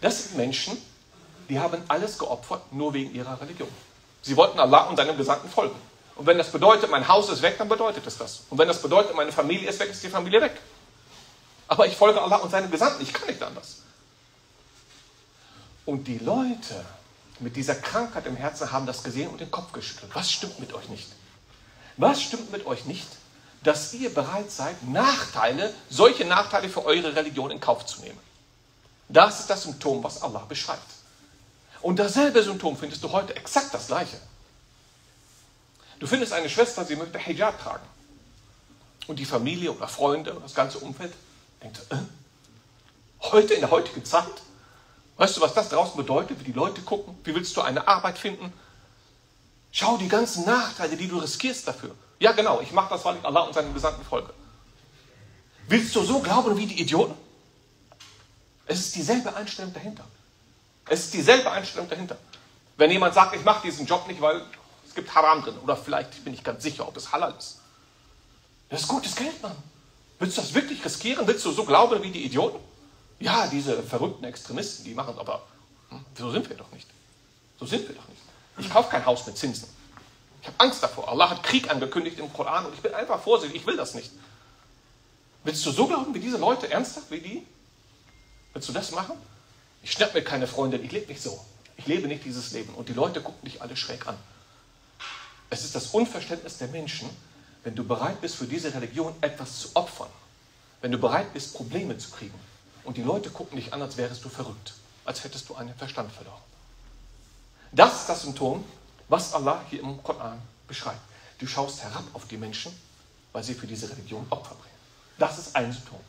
Das sind Menschen, die haben alles geopfert, nur wegen ihrer Religion. Sie wollten Allah und seinem Gesandten folgen. Und wenn das bedeutet, mein Haus ist weg, dann bedeutet es das. Und wenn das bedeutet, meine Familie ist weg, ist die Familie weg. Aber ich folge Allah und seinem Gesandten, ich kann nicht anders. Und die Leute mit dieser Krankheit im Herzen haben das gesehen und den Kopf geschüttelt. Was stimmt mit euch nicht? Was stimmt mit euch nicht, dass ihr bereit seid, Nachteile, solche Nachteile für eure Religion in Kauf zu nehmen? Das ist das Symptom, was Allah beschreibt. Und dasselbe Symptom findest du heute exakt das gleiche. Du findest eine Schwester, sie möchte Hijab tragen. Und die Familie oder Freunde oder das ganze Umfeld denkt, äh, heute in der heutigen Zeit? Weißt du, was das draußen bedeutet, wie die Leute gucken? Wie willst du eine Arbeit finden? Schau die ganzen Nachteile, die du riskierst dafür. Ja, genau, ich mache das, weil ich Allah und seinem Gesandten folge. Willst du so glauben wie die Idioten? Es ist dieselbe Einstellung dahinter. Es ist dieselbe Einstellung dahinter. Wenn jemand sagt, ich mache diesen Job nicht, weil es gibt Haram drin, oder vielleicht bin ich ganz sicher, ob es halal ist. Das ist gutes Geld, Mann. Willst du das wirklich riskieren? Willst du so glauben wie die Idioten? Ja, diese verrückten Extremisten, die machen es, aber hm, so sind wir doch nicht. So sind wir doch nicht. Ich kaufe kein Haus mit Zinsen. Ich habe Angst davor. Allah hat Krieg angekündigt im Koran und ich bin einfach vorsichtig. Ich will das nicht. Willst du so glauben wie diese Leute? Ernsthaft wie die? Willst du das machen? Ich schnapp mir keine Freundin. Ich lebe nicht so. Ich lebe nicht dieses Leben. Und die Leute gucken dich alle schräg an. Es ist das Unverständnis der Menschen, wenn du bereit bist, für diese Religion etwas zu opfern. Wenn du bereit bist, Probleme zu kriegen. Und die Leute gucken dich an, als wärst du verrückt. Als hättest du einen Verstand verloren. Das ist das Symptom, was Allah hier im Koran beschreibt. Du schaust herab auf die Menschen, weil sie für diese Religion Opfer bringen. Das ist ein Symptom.